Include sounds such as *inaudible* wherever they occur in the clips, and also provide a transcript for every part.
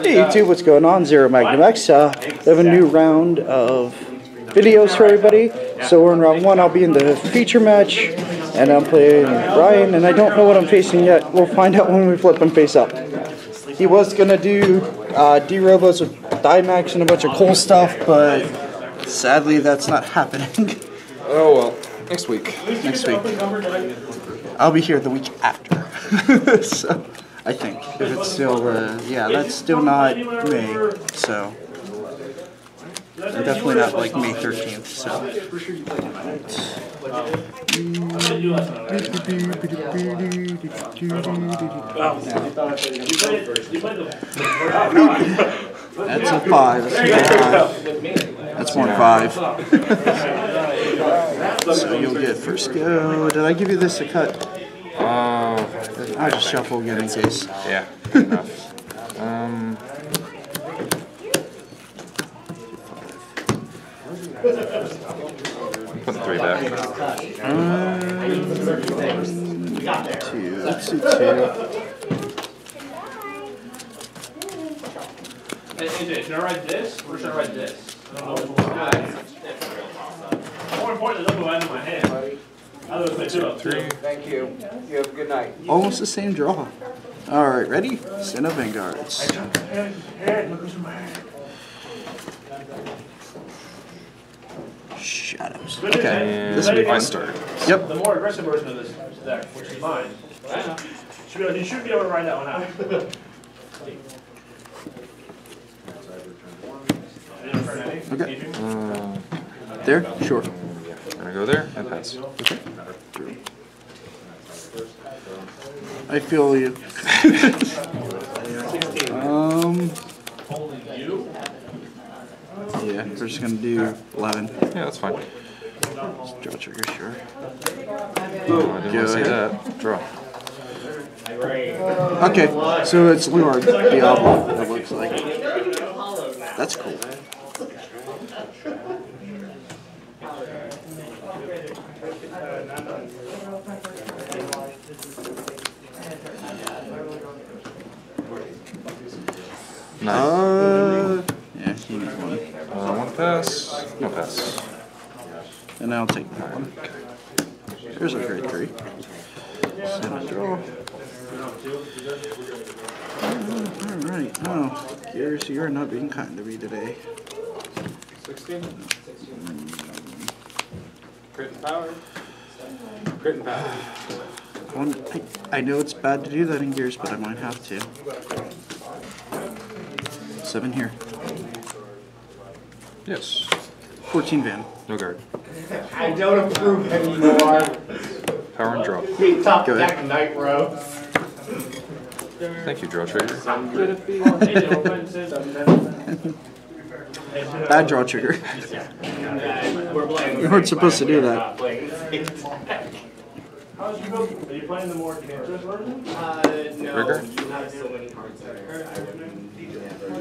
Hey YouTube, what's going on? Zero Magnum X. Uh, we have a new round of videos for everybody. So we're in round one. I'll be in the feature match, and I'm playing Ryan. And I don't know what I'm facing yet. We'll find out when we flip him face up. He was gonna do uh, D Robos with Dimax and a bunch of cool stuff, but sadly that's not happening. *laughs* Oh well, next week. Next week. I'll be here the week after. *laughs* so, I think. If it's still, uh, yeah, that's still not May, so. Definitely not like May 13th, so. That's a five. That's, a five. That's than five. *laughs* so you'll get first go. Did I give you this to cut? Uh, I'll just shuffle again in case. yeah, *laughs* good enough. Um, put the three back. Two. Let's do two. Hey, AJ, should I write this or should I write this? I don't know which one. More importantly, look what I have in my hand. I look at two up Three. Thank you. You have a good night. Almost the same draw. Alright, ready? Send up Vanguards. Shadows. Okay. And This will be I fun. start. Yep. The more aggressive version of this deck, which is mine. Should be, able- you should be able to ride that one out. Any turn any? Okay. Adrian? Uh, There? Sure. Go there and pass. Okay. I feel you. *laughs* um. Yeah, we're just gonna do 11. Yeah, that's fine. Draw trigger, sure. Oh, I didn't Go want to see that. Draw. Okay, so it's Luard Diablo, it looks like. That's cool. Nine. Uh, yeah, you need one. Uh, one pass. No pass. And I'll take that one. There's a grade three. Send a draw. Alright, oh, Gears, you are not being kind to me today. Sixteen? Crit and power? Crit and power. One, I, I know it's bad to do that in Gears, but I might have to. Seven here. Yes. 14 van. No guard. I don't approve anymore. Power and draw. Be top Go ahead. deck night row. Thank you, draw trigger. AJ, *laughs* what kind of sense? Bad draw trigger. We're. You weren't supposed to do that. How's you go? Are you playing the more dangerous version? Uh, no, Trigger? you have so many cards there.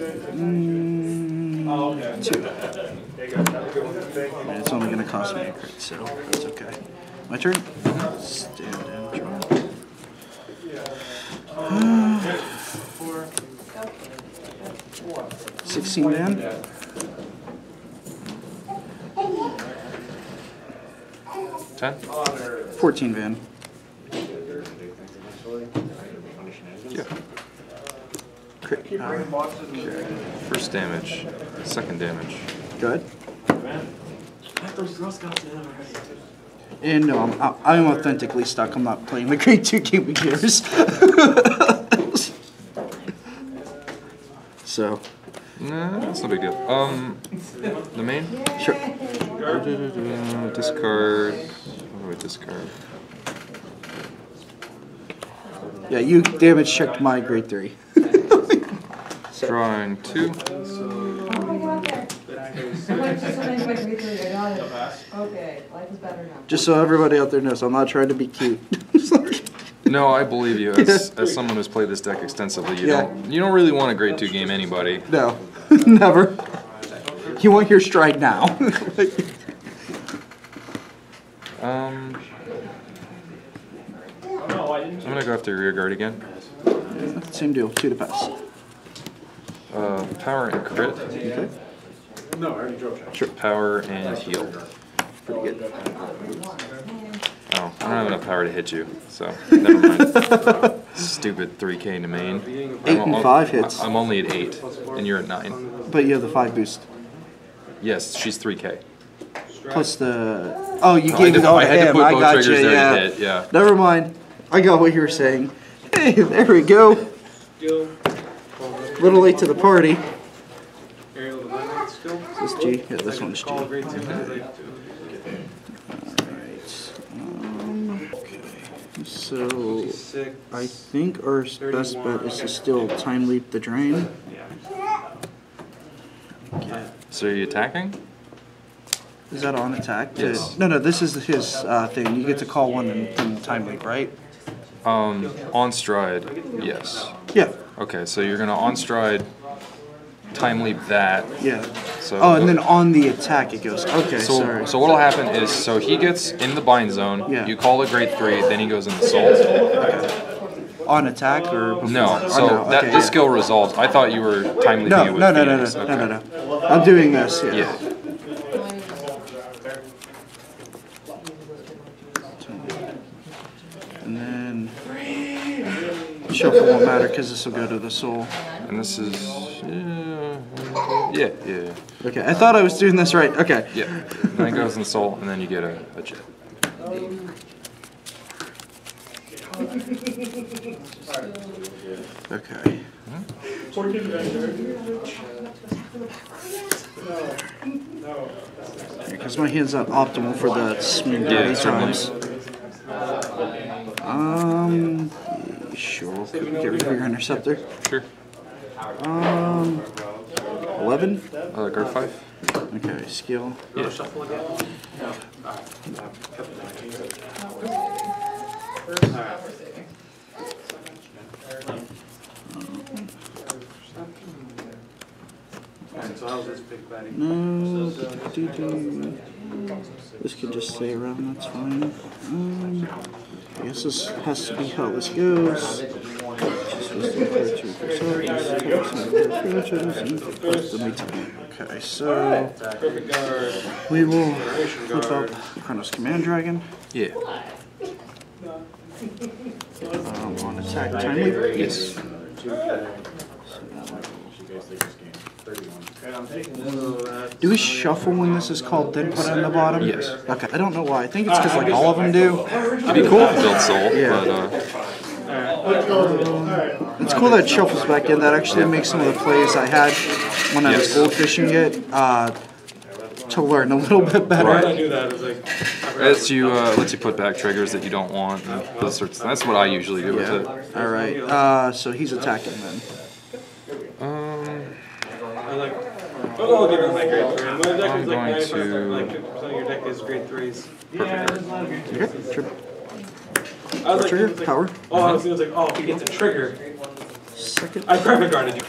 I wouldn't. Mm, Oh, okay. two. There you go. Have a good one. And it's only gonna cost me a crit, so that's okay. My turn? Stand and draw. *sighs* Sixteen van? Ten. Fourteen van. Yeah. Crit. Uh, First damage. Second damage. Good. And no, I'm, I'm authentically stuck. I'm not playing the grade two game of Gears. *laughs* so, Nah, that's no big deal. Um, the main. sure. Discard. What do I discard? Yeah, you damage checked my grade three. Drawing two. Okay, life is better now. Just so everybody out there knows, I'm not trying to be cute. *laughs* No, I believe you. As, as someone who's played this deck extensively, you Yeah. don't you don't really want a grade two game anybody. no, *laughs* never. You want your stride now. *laughs* Um, I'm gonna go after rear guard again. Same deal, two to pass. Uh, power and crit. Okay. No, I already drove check. Power and heal. Pretty good. Oh, I don't have enough power to hit you, so never mind. *laughs* Stupid 3k to main. Eight I'm and o- five hits. I'm only at 8, and you're at 9. But you have the five boost. Yes, she's 3k. Plus the. Oh, you I gave did- it all I to had to him. put I both got triggers you. there to Yeah. hit, yeah. Never mind. I got what you were saying. *laughs* Hey, there we go. Skill. Little late to the party. Aerial deployment skill. This G. Yeah, this one's G. Call grade two. grade Alright. Um, okay. So I think our best bet is to still time leap the drain. Yeah. So are you attacking? Is that on attack? Yes. No, no. This is his uh, thing. You get to call one and then time leap, right? Um, on stride, yes. Yeah. Okay, so you're gonna on stride, time leap that. Yeah. So Oh, and then on the attack it goes. Okay. so sorry. so what'll happen is so he gets in the bind zone. Yeah. You call a grade three, then he goes in the soul. on attack or before? No, Oh, so no, that okay, this yeah. skill resolves. I thought you were time leaping No, it with no, no, no, no, Phoenix. no, no, no. I'm doing this. Yeah. Yeah. And then shuffle won't matter because this will go to the soul. And this is yeah, yeah, yeah, Okay, I thought I was doing this right. Okay. yeah. and Then it goes in the soul, and then you get a, a jet. Okay. Because my hand's not optimal for the swing Yeah, times. Um, sure. Get rid of your interceptor. Sure. Um, 11? Uh, guard five. Okay, skill. Yeah. Shuffle again. Alright. Alright, so how's this? No. could just stay around, that's fine. Um, I guess this has to be how this goes. Just was the approach to consultants, approaches, and plus the meeting. Okay, so we will flip up Chronos Command Dragon. Yeah. Um, on attack time. Yes. Do we shuffle when this is called, then put it on the bottom? Yes. Okay, I don't know why. I think it's because like all of them do. It'd be cool if it built soul, Yeah. but uh, It's cool that it shuffles back in. That actually makes some of the plays I had when I was Yes. goldfishing it uh, to learn a little bit better. Why did I do that? It's like, lets you uh, lets you put back triggers that you don't want. And those sorts. That's what I usually do with it. Yeah. All right. Uh, so he's attacking then. Um, I like, oh, I'll give it my grade three. My deck I'm is like going 90%, to- like 50% of your deck is grade threes. Okay. Trip. I was like, Trigger. it's like- Power. Oh, I was thinking, it's like, oh, he gets a trigger, Second. I perfect guarded you.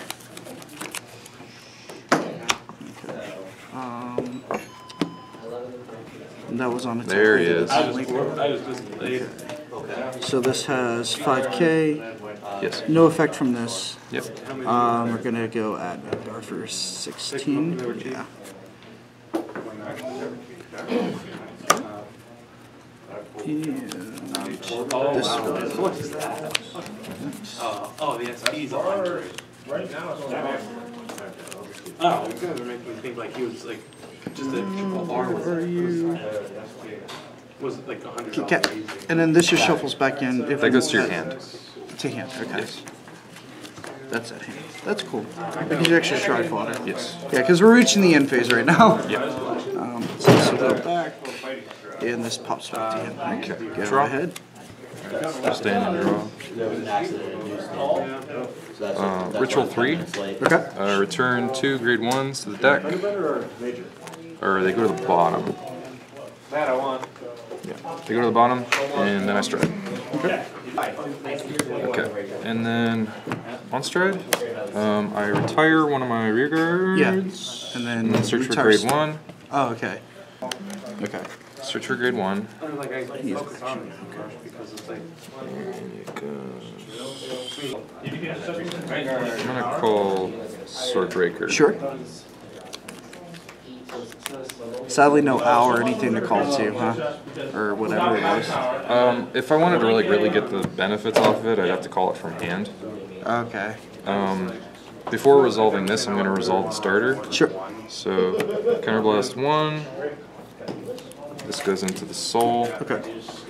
Um, that was on attack. There he is. I just, I just, just played. So this has 5k. Yes. No effect from this. Yep. Um, we're gonna go at Darfur 16. Yeah. And this one. Oh, oh, the XP's on. Right now, it's not. Oh, you guys are making me think like he was like, just a triple R was, Are you? was like a hundred dollars. And then this just shuffles back in. If That goes to your hand. To hand. Okay. Yes. That's at hand. That's cool. Because you actually try fodder. Yes. Yeah, because we're reaching the end phase right now. Yeah. Um, so this will go back, and this pops back to him. Okay. Go Draw. ahead. Just stand and draw. Uh, ritual three. Okay. Uh, return two grade ones to the deck. Or they go to the bottom. That I want. Yeah. They go to the bottom, and then I stride. Okay. Okay. And then on stride, um, I retire one of my rear guards. Yeah. And then, And then search for retire grade st- one. Oh, okay. Okay. Switcher grade one. I don't know, like I focus on it so much because it's like. I'm gonna call Swordbreaker. Sure. Sadly, no hour or anything to call to, huh? Or whatever it is. Um, if I wanted to like really get the benefits off of it, I'd have to call it from hand. Okay. Um, before resolving this, I'm gonna resolve the starter. Sure. So, Counterblast one. This goes into the soul. Okay.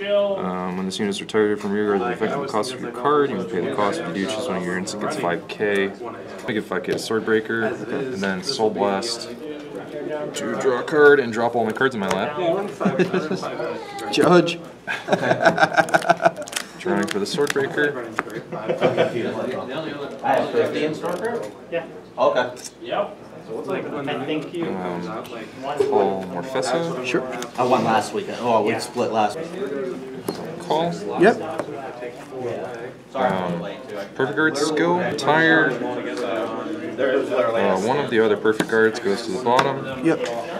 Um, when this unit is retired from rear guard, the effective cost of your card, you can pay the cost if you do choose one of your units that gets 5k. Make it 5k to Swordbreaker, and then Soul Blast to draw a card and drop all my cards in my lap. Yeah, I run five, I run five. Judge. *laughs* Drawing for the Swordbreaker. Running three. I have fifty in Stormcrow? Yeah. Okay. Yep. So it's like when think new Um, comes out. Call Morfessa. Sure. I won last weekend. Oh, we split last week. Call. Yep. I take four away. Sorry, I'm Um, late too. Perfect guards skill. Tired. There was literally. Uh, one of the other perfect guards goes to the bottom. Yep.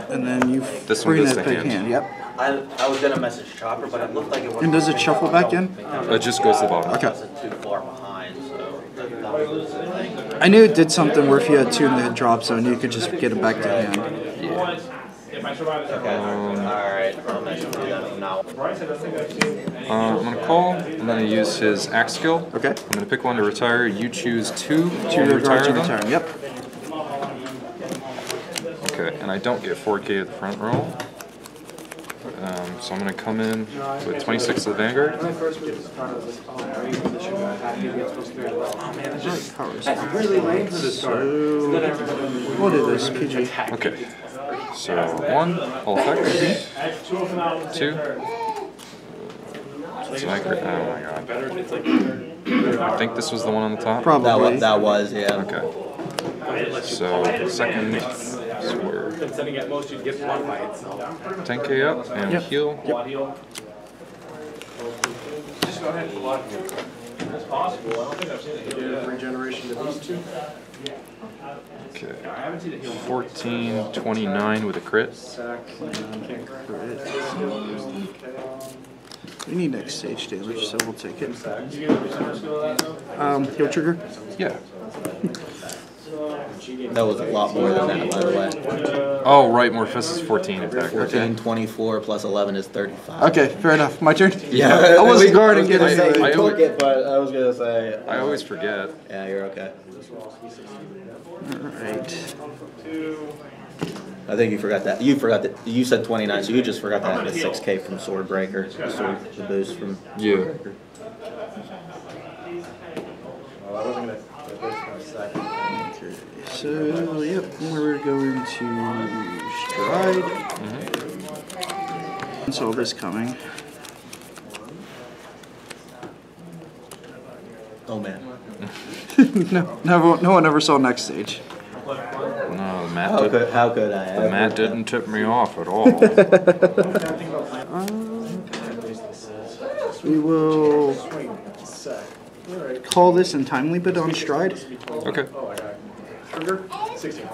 And then you This one bring goes that to big hand. hand. Yep. I, I was gonna message Chopper, but it looked like it wasn't. And does it shuffle back in? It just goes to the bottom. Okay. I wasn't too far behind, so that, that was the thing. I knew it did something where if you had two in the drop zone, you could just get it back to hand. If I survive this, Okay. Alright, I'm gonna do that from now. Bryce, I don't think I've seen. Uh, I'm gonna call. I'm gonna use his axe skill. Okay. I'm gonna pick one to retire. You choose two to Two to retire guard you them. return. Yep. Okay, and I don't get 4K at the front row. Um, so I'm gonna come in with 26 to the Vanguard. When I first was part of this, I this should have had to get supposed to be like, man, it's just Powers. it's really lame for this card. And then everybody. We'll do this, PG. Okay. So one, all effects. Two. So I, cr- oh my god. I think this was the one on the top. That Probably. was, that was, yeah. Okay. So second swerve. instead at most, you'd get one by itself. 10k up and Yep. heal. Just go ahead and block it. It's possible, I don't think I've seen it. Yeah, regeneration to these two. Okay. I haven't seen it heal. 14, 29 with a crit. Sack, can't crit. We need next stage damage, so we'll take it. Did you get a return of? Um, heal trigger. Yeah. *laughs* That was a lot more than that, by the way. Oh, right, Morfessa is 14 attack. 14, 24 plus 11 is 35. Okay, fair enough. My turn. Yeah. I wasn't guarding I was gonna it say anyway. you I took always- it, but I was gonna say. I always forget. Yeah, you're okay. Alright. I think you forgot that. You forgot that. You said 29, so you just forgot that the 6K from Swordbreaker. The, sword, the boost from. Yeah. Okay, so, yep, we're going to stride. And saw this coming. Oh man. *laughs* no, never, no one ever saw next stage. No, the mat, How did, could how could I? the mat didn't tip me off at all. *laughs* We will call this and timely bid on stride. Okay. Trigger, sixteen.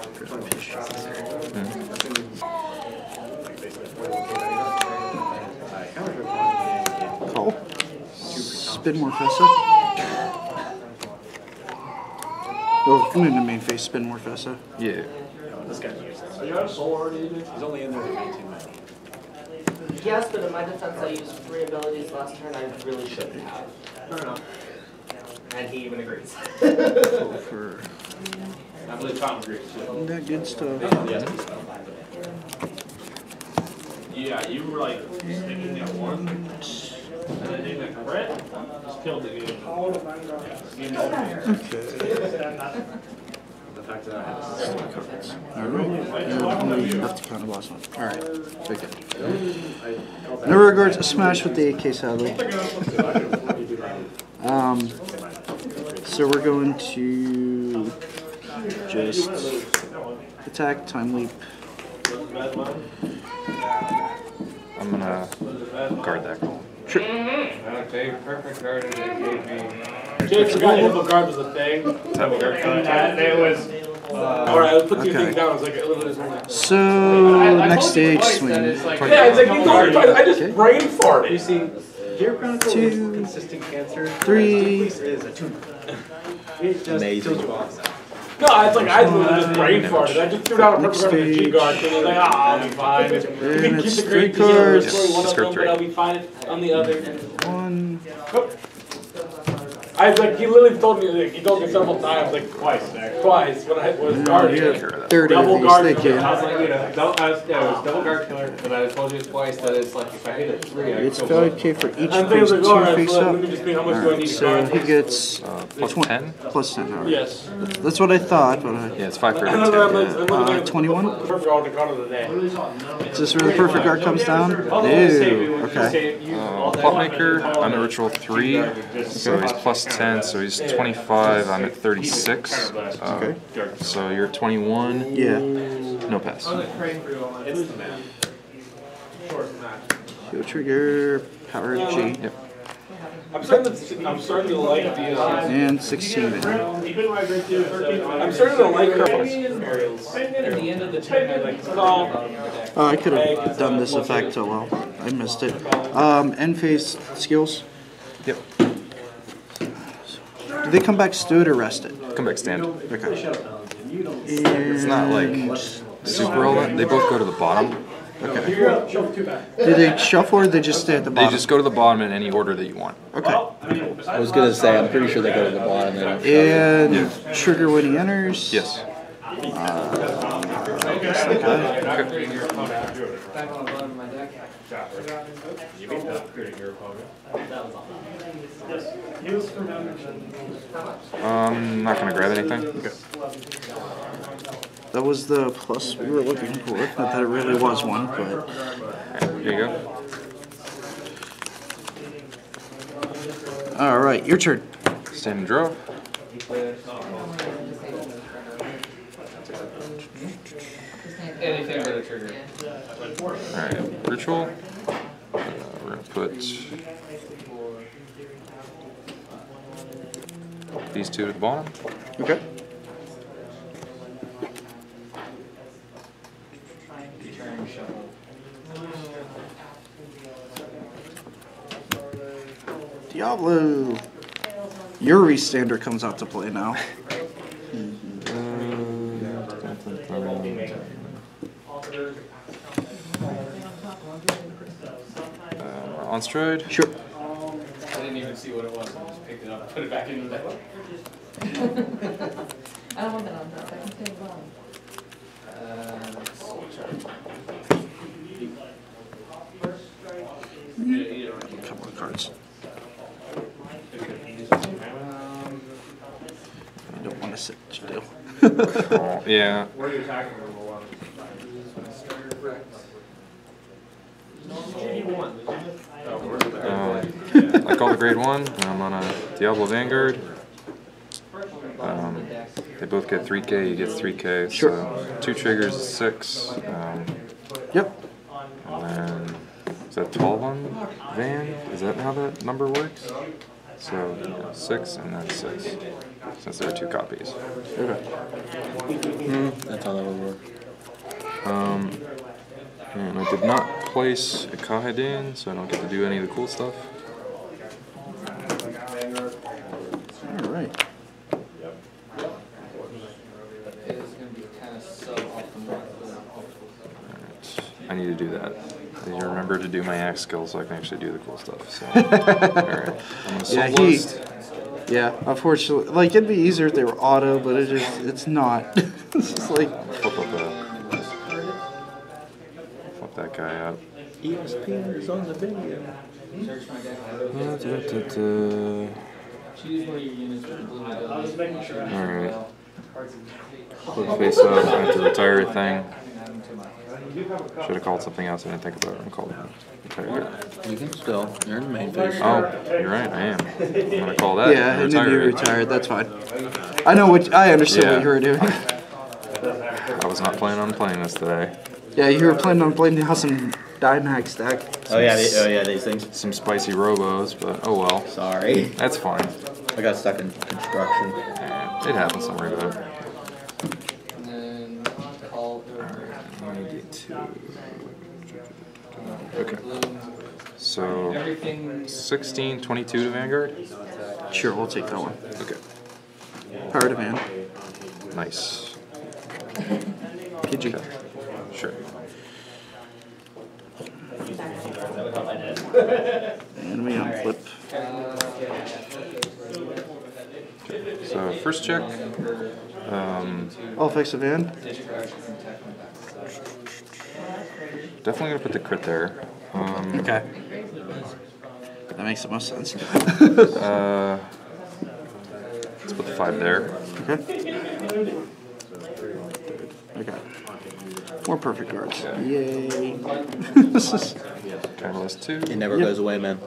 Call. Spin Morfessa. Oh, come in the main face, spin Morfessa. Yeah. This guy's useless. Are you out of soul already, dude? He's only in there for eighteen minutes. Yes, but in my defense, I used three abilities last turn I really shouldn't have. Fair enough. And he even agrees. Go for I believe Tom agrees too. that good stuff. Yeah, you were like sticking at one, and that crit, just killed the game. Fact that I have. To. No regards, a smash with the AK sadly. Um, so we're going to just attack, time leap. I'm gonna guard that call. perfect guard they gave me. Dude, forgot Hippo guard was a thing. And it was, uh, Alright, let's put two Okay. things down. It's like a little bit of So next stage swing. Yeah, it's like you told me, I just brain farted. You see, Gear Chronicle Two, is consistent cancer. three. This is a tumor. It just Amazing. kills you off. No, it's like I literally just brain farted. I just threw down a Next purple card with a G stage. guard, and I was like, ah, I'll be fine. We can And keep it's the three great deal, cards. destroy one of Discard them, three. but I'll be fine on the other. One. I was like, he literally told me, like, he told me several times, like twice, twice when I was guarding. Yeah, Take care of that. Thirty Double these. guard Thank killer. you. I was like, you know, double, I was, yeah, it was double guard killer, but I told you twice that it's like if I hit a three, I It's kill five both. K for each And face, like, two alright, face so up. let me just see how much do I need so he gets Uh, 10? plus ten. Alright. Yes. That's what I thought, but I, Yeah, it's 5 for And every 10. like, I'm looking Uh, the 21? Perfect all card of the day. is this where the perfect guard comes down? Ew. Okay. Uh, Plot Maker, I'm at Ritual 3, so he's plus 10, so he's 25, I'm at 36. Uh, Okay. So you're at 21, Yeah. no pass. Heal trigger. Power G. Yep. I'm starting to, I'm starting to like the, uh, And sixteen. man. I'm starting to like her. Ariel's. At the end of the turn, I like. So, Oh, I could have done this effect. Oh well, I missed it. Um, end phase skills. Yep. Do they come back stood or rested? Come back, stand. Okay. It's not like super relevant. They both go to the bottom. Okay. Do they shuffle or they just stay at the bottom? They bottom? just go to the bottom in any order that you want. Okay. I was gonna say, I'm pretty sure they go to the bottom then. And trigger when he enters. Yes. Um, I'm not gonna grab anything. That was the plus we were looking for. Not that it really was one, but Okay, here you go. all right, your turn. Stand and draw. Anything but a trigger. Alright, ritual. Uh, we're gonna put these two at the bottom. Okay. Diablo. Your restander comes out to play now. Uh, on stride. Sure. I didn't even see what it was, I just picked it up, put it back in the bag. I don't want that on top, I can stay alone. Couple of cards. I don't want to sit still. Oh, *laughs* yeah. where are you attacking number one? Um, I call the grade one. I'm on a Diablo Vanguard. They both get 3k. You get 3k. Sure. So two triggers, is six. Um, Yep. and then is that 12 on Van? Is that how that number works? So yeah, six and then six, since there are two copies. Okay. That's how that would work. Um, and I did not place a Kahedin, so I don't get to do any of the cool stuff. All right. It is gonna be kind of sub-optimal. Alright, I need to do that. I need to remember to do my axe skill so I can actually do the cool stuff. So, *laughs* alright, I'm gonna Yeah, he- Yeah, unfortunately, like it'd be easier if they were auto, but it just it's not. *laughs* it's just like Flip up a, flip that guy out. ESPN is on the video. Uh, blue abilities. Alright. Flip face up. I have to retire a thing. Should have called something else. I didn't think about it. I'm called retire. You can still, you're in the main phase. Oh, you're right. I am. I'm gonna call that. yeah, and then you retire it. retired. That's fine. I know what I understand Yeah. what you were doing. *laughs* I was not planning on playing this today. yeah, you were planning on playing the some Dimag stack. Oh yeah, they, oh yeah, these things. Some spicy robos, but oh well. Sorry. That's fine. I got stuck in construction. Eh, It happens. Don't worry about it. Negate two. Okay. So, 16, 22 to Vanguard? Sure, we'll take that one. Okay. Power demand. Nice. PG. Sure. And we unflip. So, first check. Um, All effects of hand. Definitely gonna put the crit there. Um, Okay. That makes the most sense. uh, let's put the five there. Okay. Okay. More perfect cards. Yay. *laughs* this Catalyst two. It never Yep. goes away, man.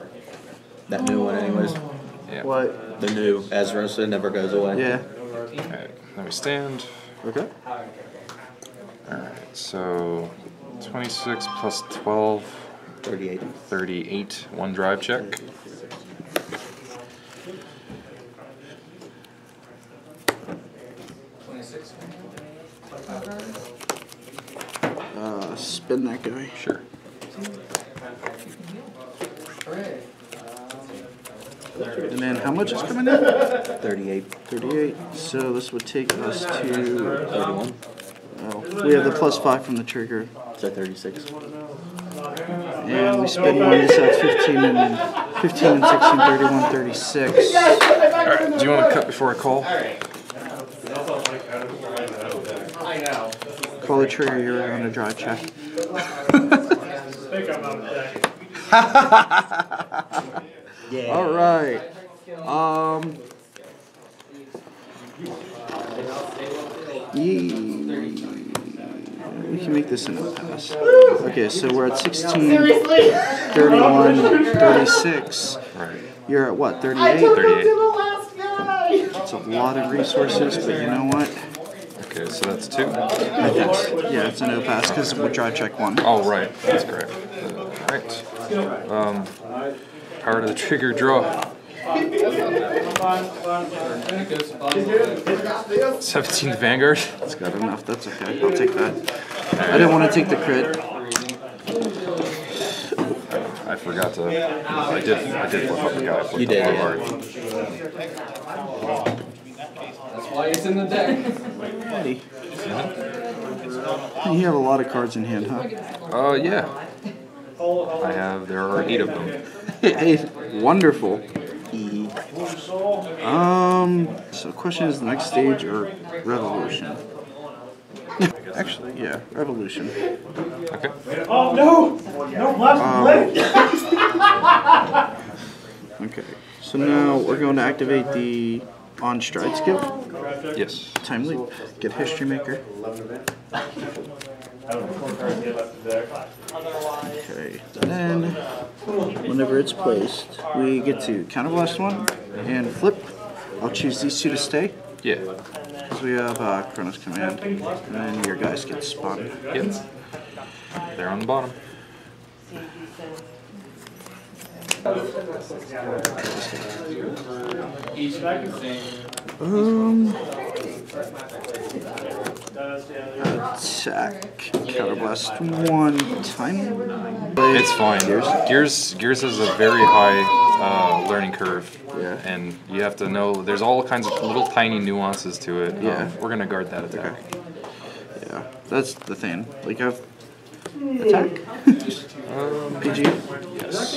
That new one, anyways. Yeah. what? The new Ezra, so it never goes away. Yeah. Alright, then we stand. Okay. Alright, so 26 plus 12, 38. 38, one drive check. Uh, spin that guy. Sure. And then how much is coming in? 38. 38. So this would take us to. 31. Oh, we have the plus five from the trigger. So 36. And we spin one. This adds 15 and then 15 and 16, 31, 36. Alright, do you want to cut before I call? I. Call the trigger, you're on a drive check. think I'm on deck. All right. Um. Ye- We can make this in a pass. Okay, so we're at 16, 31, *laughs* 36. Right. You're at what, 38? 38. It's a lot of resources, but you know what? Okay, so that's two. I think, yeah, it's a no pass because we'll drive check one. Oh, right, that's correct. Alright. Um, power to the trigger, draw. 17th Vanguard. It's got enough, that's okay. I'll take that. I didn't want to take the crit. I forgot to. I did. I did flip up the guy. I flipped You did, up yeah. That's why it's in the deck. Buddy. You have a lot of cards in hand, huh? Uh, yeah. I have. There are eight of them. *laughs* Hey, wonderful. Um, so question is the next stage or revolution? Actually, yeah, revolution. Okay. Oh, no! No, left um, leg! *laughs* Okay, so now we're going to activate the on stride skill. Yes. Time leap. Get history maker. Okay, then whenever it's placed, we get to counterblast one and flip. I'll choose these two to stay. Yeah. Because we have uh, Chronos Command, and then your guys get spun. Yep. They're on the bottom. Um, attack, counterblast one time. It's fine. Gears Gears has a very high uh, learning curve. Yeah. And you have to know there's all kinds of little tiny nuances to it. Um, Yeah. we're gonna guard that attack. Yeah, that's the thing. Like I've attack. *laughs* PG. Yes.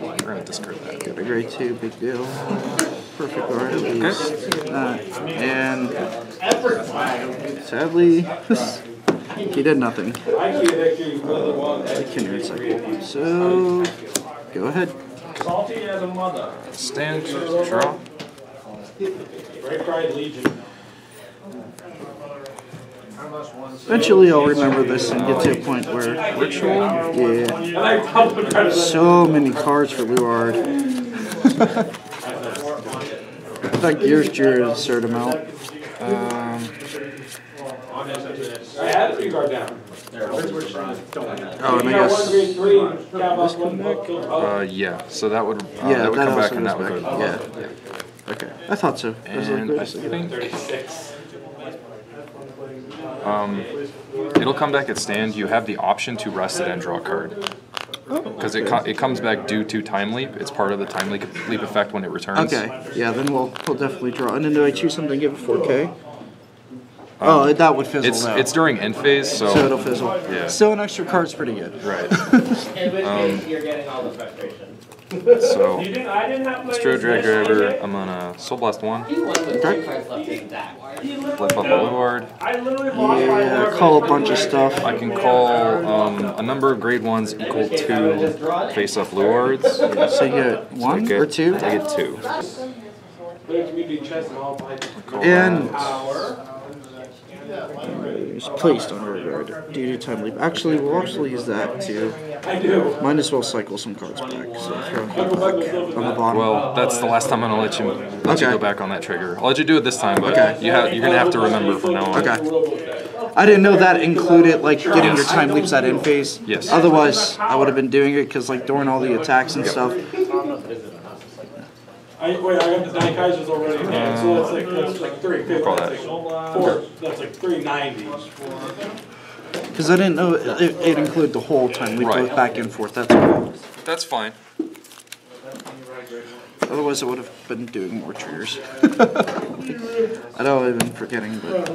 We're gonna discard that. Got a grade two, big deal. Perfect guard at least. Uh, and sadly, *laughs* he did nothing. I can recycle. So go ahead. Salty as a mother. Stand, draw. Great pride legion. Eventually, I'll remember this and get to a point where Ritual. yeah, And I probably better than so many cards for Luard. *laughs* I thought Gears drew a certain amount. Um, I had a three guard down. Oh, and I guess Grade three, Cavs one book, killed uh, yeah. So that would uh, yeah, that would that come back also and that goes would back. go. Yeah. Okay, I thought so. I was like, And wait I a second. think Um, it'll come back at stand. You have the option to rest it and draw a card. Because it, co- it comes back due to time leap. It's part of the time leap, leap effect when it returns. Okay, yeah, then we'll we'll definitely draw. And then do I choose something to give it 4K? oh, that would fizzle It's out. it's during end phase, so, so it'll fizzle. Yeah. Still, an extra card's pretty good. right. *laughs* In which Um, case, you're getting all the frustration. So You didn't, I didn't have my. Stro Drag Driver. I I'm on a Soul Blast one. He won with three cards left in that. Flip up a Luard. literally lost my. Yeah, call a bunch of stuff. I can call um, a number of grade ones equal to face up Luards. *laughs* So you get I one get- or two, I get two. and it's placed on rearguard due to time leap. Actually, we'll actually use that too. Might as well cycle some cards back. So throw back on the bottom. Well, that's the last time I'm gonna let you let you go back on that trigger. I'll let you do it this time, but Okay. you have you're gonna have to remember from now on. Okay. I didn't know that included like getting your time leaps at in phase. Yes. Otherwise, I would have been doing it because like during all the attacks and stuff. I, wait, I got the Danny Kaisers already in so that's like, that's like three fifty, Call that's that. like four, that's like three ninety. Because I didn't know it, it included the whole time we Right. both back and forth. That's all. That's fine. Otherwise, I would have been doing more triggers. I know I've been forgetting, but *laughs*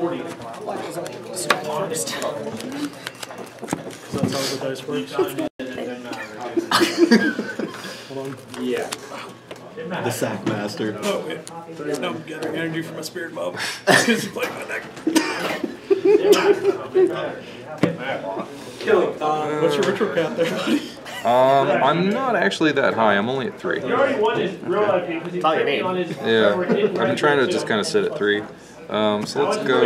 The sack master. oh I'm gathering energy from my spirit mob. *laughs* *laughs* Killing. Uh, what's your ritual count there, buddy? Um, I'm not actually that high. I'm only at three. He already won his real life game because he all you put me need. on his. Yeah, I've been trying to just kind of sit at three. Um, so let's And go.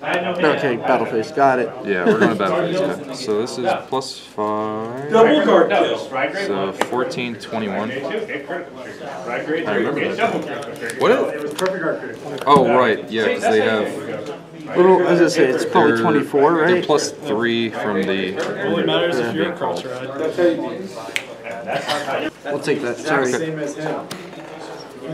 Then he went his first try turn and like I had no okay, battle face, got it. Yeah, we're going to battle phase. Yeah. So this is plus five. Double card No, kill. strike So one. 14, 21. Grade two, okay, critical trigger. Strike grade I remember that. double critical trigger. What? It was perfect. Oh, right. Yeah, because they have. Little, as I say, it's probably they're- 24, They're right? plus three from the. Only matters Yeah. if you're a being cross ride. We'll take that. Sorry. Same as him.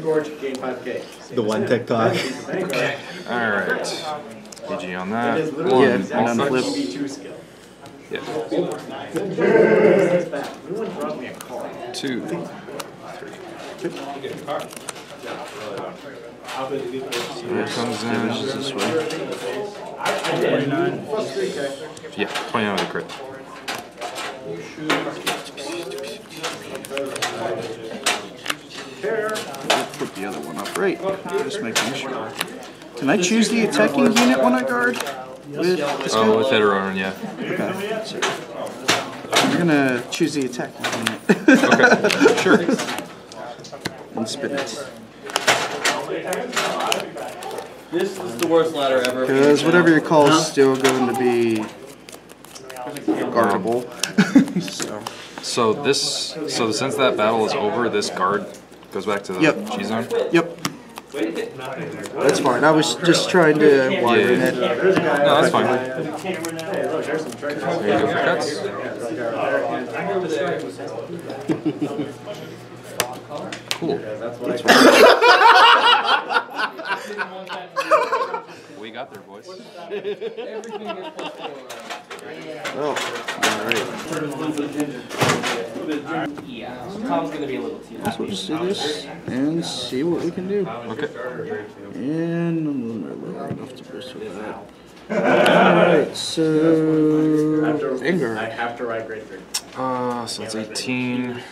Gorge, gain five K. The one TikTok. okay. All right. PG on that. It is literally Yeah, and flip. V2 skill. Yeah. It's bad. No one brought me a card. Two. Here comes in. This way. Yeah, 29 with a crit. Put the other one up. Right. Just making sure. Can I choose the attacking unit when I guard? With this Oh, guy? with Eteron, yeah. Okay. So, I'm gonna choose the attacking unit. Okay, *laughs* sure. and spin it. This is the worst ladder ever. Because whatever your call is still going to be guardable. so. So this, so since that battle is over, this guard goes back to the Yep. G zone. Yep. That's fine. I was just trying to widen Yeah. it. No, that's fine. Hey, look, there's some triggers. There you go for cuts. Cool. *laughs* We got there, boys. Oh, alright. Yeah, Tom's gonna be a little too. So we'll just do this and see what we can do. Okay. And I'm low enough to boost with that. Alright, so. I have to ride grade three. Uh, so it's 18.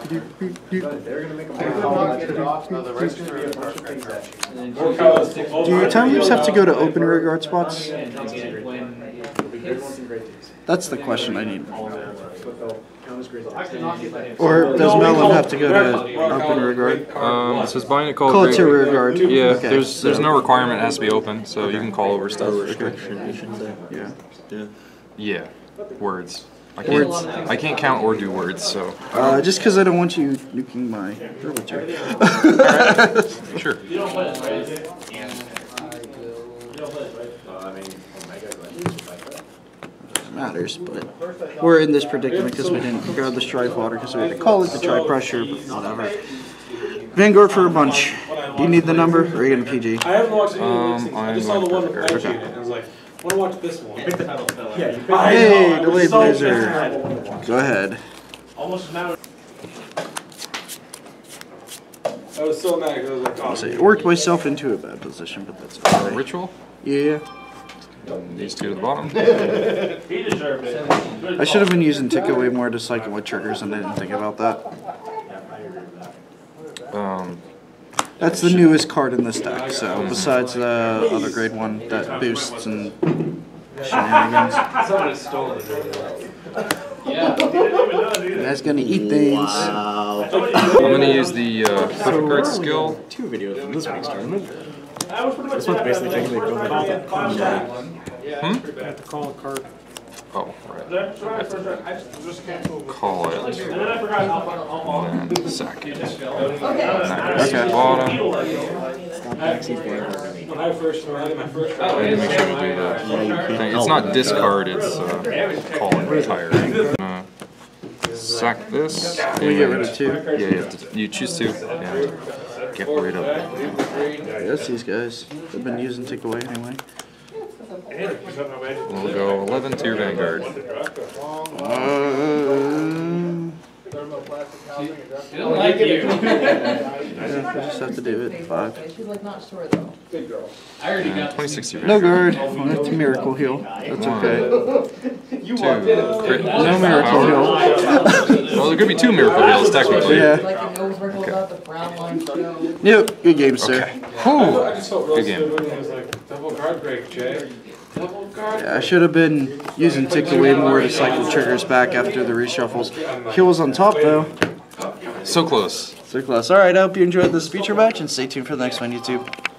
They're gonna make a big call, get it off, so the rest gonna be a partial things at you. Do your time loops have to go to open rear guard spots? It'll be good ones and grade twos. That's the question I need. But they'll count as grade twos. Or does Melon have to go to open rear guard? Um, it says buying a call. Call it to rear guard. Yeah, Okay, there's there's no requirement it has to be open, so you can call over stuff. Restriction, you should say. Yeah. Yeah. Yeah, words. I can't Words. I can't count or do words, so Uh, just because I don't want you nuking my villager. *laughs* sure. It matters, but we're in this predicament because we didn't grab the strife water because we had to call it the tri pressure, but whatever. Vanguard for a bunch. Do you need the number or are you gonna PG? I haven't watched any of Um, these things. I just saw the one for with Vanguard. Banshee and I was like, I wanna watch this one. Yeah, you I Hey, know, I was Delay so Blazer. mad. Go ahead. Almost now. I was so mad, 'cause I was like, oh. So it worked myself into a bad position, but that's okay. Ritual. Yeah. And these two to the bottom. *laughs* He deserved it. I should have been using Tick away more to cycle with triggers and I didn't think about that. Um, That's the newest card in this deck, so besides the other grade one that boosts and shenanigans. Somebody stole it. You guys gonna eat things. Wow. I'm gonna use the uh, perfect guard skill. Two videos from this week's tournament. I was pretty much. This one's basically taking the equivalent of that. Hmm? I have to call a card. Oh, right. That's right, that's right. I just canceled. Call it. And then I forgot. Then it. Okay. Okay. Bottom. When I first, when I did my first I need to make sure to do the thing. It's not discard, it's uh, call and retire. Uh, sack this. We get rid of two. Yeah, you, have to, you choose two and get rid of it. That's these guys. They've been using Tick away anyway. We'll go 11 to your Vanguard. Uh, She don't like you. *laughs* I just have to do it. Five. She's like not sure though. I already got. 26 to your No guard. Well, that's a miracle heal. That's One, okay. *laughs* two, crit. No miracle heal. Well, there could be two miracle heals *laughs* technically. Yeah. Like it knows where goes the brown line show. Yep. Good game, sir. Okay. I Whew. just felt Good real game. stupid, was like, double guard break, Jay. Yeah, I should have been using Tick away more to cycle triggers back after the reshuffles. Heals on top though. So close. So close. Alright, I hope you enjoyed this feature match and stay tuned for the next one, YouTube.